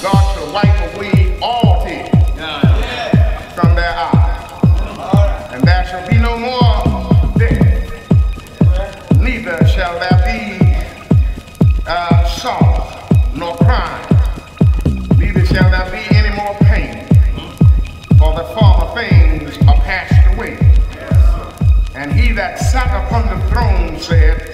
God shall wipe away all tears from their eyes. And there shall be no more death, neither shall there be uh, sorrow nor crying, neither shall there be any more pain, for the former things are passed away. And he that sat upon the throne said,